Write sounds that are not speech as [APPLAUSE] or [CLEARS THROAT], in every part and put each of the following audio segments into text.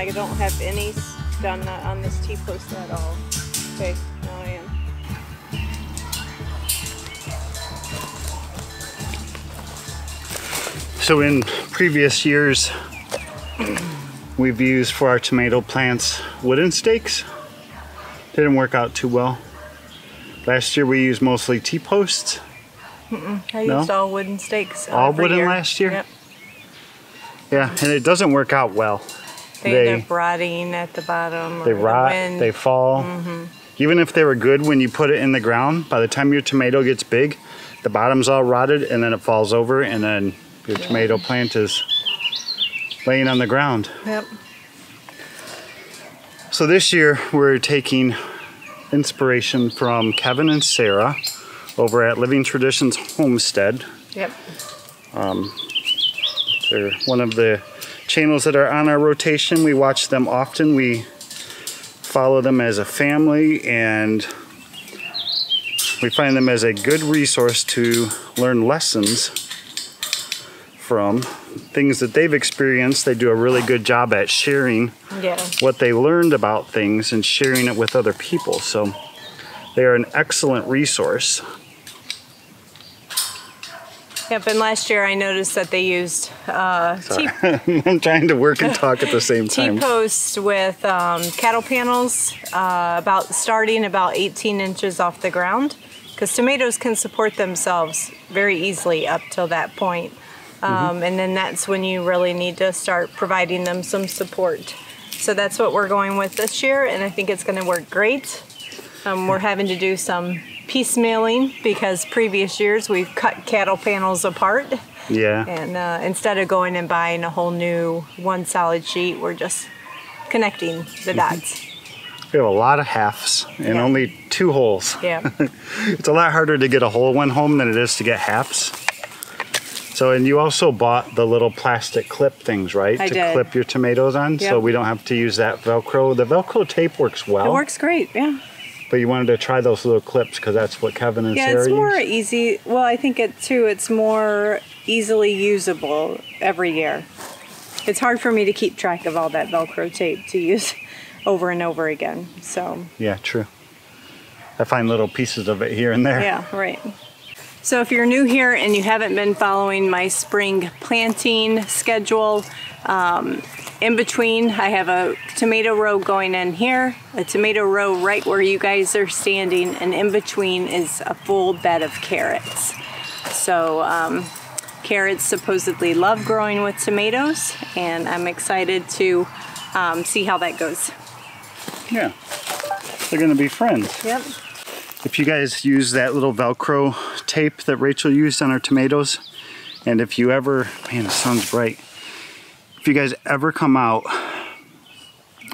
I don't have any done on this T-post at all. Okay, now I am. So in previous years, we've used for our tomato plants wooden stakes. Didn't work out too well. Last year we used mostly T-posts. I No? used all wooden stakes. All wooden year. last year? Yep. Yeah, and it doesn't work out well. They, They- end up rotting at the bottom. They or the rot, wind. they fall. Mm-hmm. Even if they were good when you put it in the ground, by the time your tomato gets big, the bottom's all rotted and then it falls over and then your tomato plant is laying on the ground. Yep. So this year we're taking inspiration from Kevin and Sarah over at Living Traditions Homestead. Yep. Um, they're one of the channels that are on our rotation. We watch them often. We follow them as a family and we find them as a good resource to learn lessons from things that they've experienced. They do a really good job at sharing Yeah. what they learned about things and sharing it with other people. So they are an excellent resource. Yep. And last year I noticed that they used uh, T [LAUGHS] I'm trying to work and talk at the same time. T-posts with um, cattle panels uh, about starting about 18 inches off the ground because tomatoes can support themselves very easily up till that point. Um, And then that's when you really need to start providing them some support. So that's what we're going with this year, and I think it's going to work great. Um, we're having to do some piecemealing because previous years we've cut cattle panels apart. Yeah. And uh, instead of going and buying a whole new one solid sheet, we're just connecting the dots. We have a lot of halves and Yeah. only two holes. Yeah. [LAUGHS] It's a lot harder to get a whole one home than it is to get halves. So, and you also bought the little plastic clip things, right? I to did. clip your tomatoes on, so we don't have to use that Velcro. The Velcro tape works well, It works great. Yeah. But you wanted to try those little clips because that's what Kevin and Yeah, Sarah it's more easy. Well, I think it too. It's more easily usable every year. It's hard for me to keep track of all that Velcro tape to use [LAUGHS] over and over again. So Yeah, true. I find little pieces of it here and there. Yeah, right. So if you're new here and you haven't been following my spring planting schedule, um, in between I have a tomato row going in here, a tomato row right where you guys are standing, and in between is a full bed of carrots. So um, carrots supposedly love growing with tomatoes, and I'm excited to um, see how that goes. Yeah. They're going to be friends. Yep. If you guys use that little Velcro tape that Rachel used on our tomatoes, and if you ever, man, the sun's bright. If you guys ever come out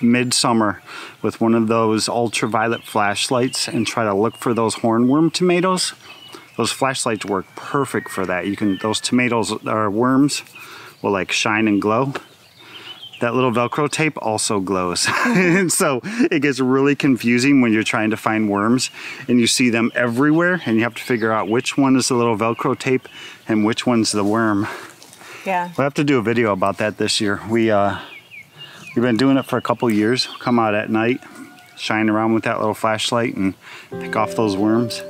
midsummer with one of those ultraviolet flashlights and try to look for those hornworm tomatoes, those flashlights work perfect for that. You can, those tomatoes or worms will like shine and glow. That little Velcro tape also glows. and [LAUGHS] so it gets really confusing when you're trying to find worms and you see them everywhere and you have to figure out which one is the little Velcro tape and which one's the worm. Yeah. We'll have to do a video about that this year. We, uh, we've been doing it for a couple years. Come out at night, shine around with that little flashlight and pick off those worms.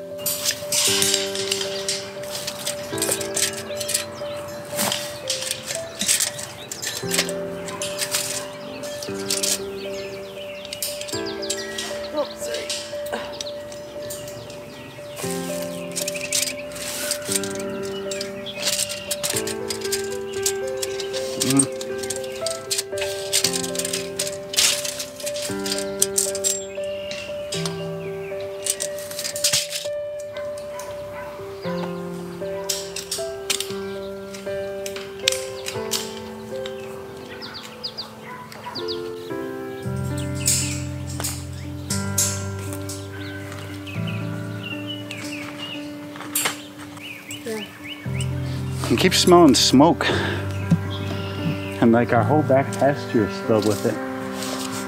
And keep smelling smoke. And like our whole back pasture is filled with it.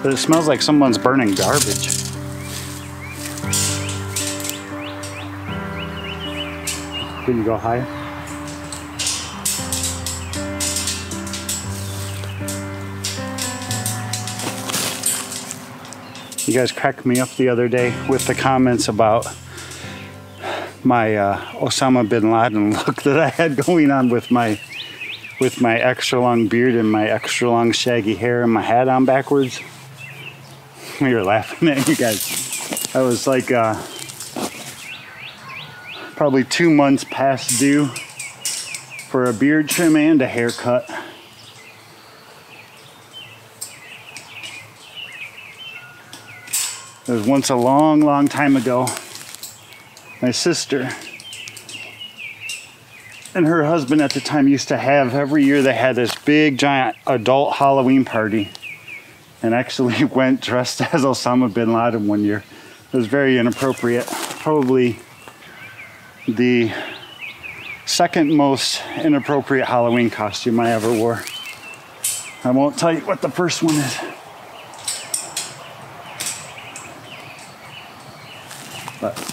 But it smells like someone's burning garbage. Can you go higher? You guys cracked me up the other day with the comments about my uh, Osama bin Laden [LAUGHS] look that I had going on with my with my extra long beard and my extra long shaggy hair and my hat on backwards. We were laughing at you guys. I was like uh, probably two months past due for a beard trim and a haircut. It was once a long, long time ago. My sister and her husband at the time used to have every year they had this big giant adult Halloween party and actually [LAUGHS] went dressed as Osama bin Laden one year. It was very inappropriate. Probably the second most inappropriate Halloween costume I ever wore. I won't tell you what the first one is. But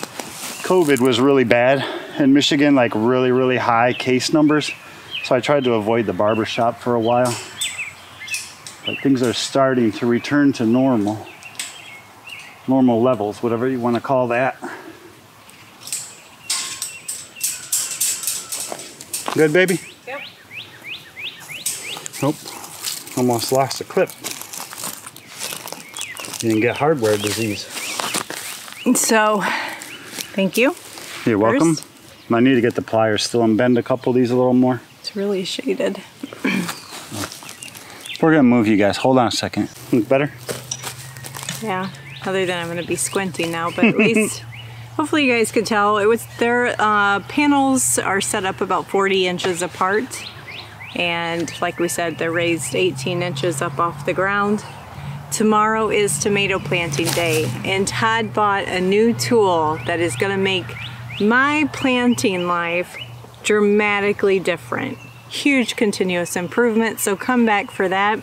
COVID was really bad in Michigan, like really, really high case numbers. So I tried to avoid the barber shop for a while. But things are starting to return to normal. Normal levels, whatever you want to call that. Good, baby? Yep. Nope. Almost lost a clip. You didn't get hardware disease. So, thank you. You're welcome. First. I need to get the pliers still and bend a couple of these a little more. It's really shaded. [CLEARS THROAT] We're gonna move you guys. Hold on a second. Look better? Yeah. Other than I'm going to be squinting now, but at least [LAUGHS] hopefully you guys could tell it was their uh, panels are set up about 40 inches apart, and like we said, they're raised 18 inches up off the ground. Tomorrow is tomato planting day, and Todd bought a new tool that is going to make my planting life dramatically different. Huge continuous improvement, so come back for that.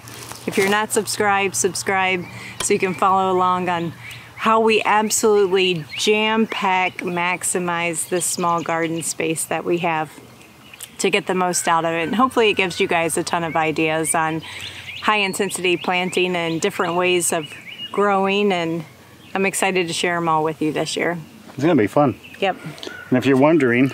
If you're not subscribed, subscribe so you can follow along on how we absolutely jam pack maximize this small garden space that we have to get the most out of it. And hopefully, it gives you guys a ton of ideas on high intensity planting and different ways of growing. And I'm excited to share them all with you this year. It's gonna be fun. Yep. And if you're wondering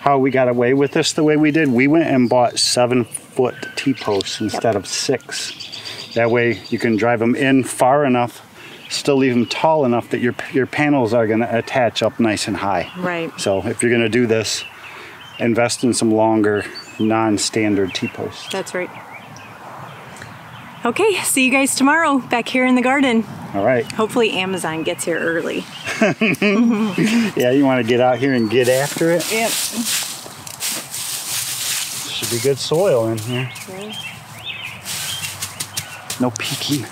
how we got away with this the way we did, we went and bought seven foot T posts instead of six. That way you can drive them in far enough, still leave them tall enough that your your panels are gonna attach up nice and high. Right. So if you're gonna do this, invest in some longer, non-standard T posts. That's right. Okay, see you guys tomorrow back here in the garden. All right. Hopefully, Amazon gets here early. [LAUGHS] Yeah, you want to get out here and get after it. Yep. Should be good soil in here. No peeking.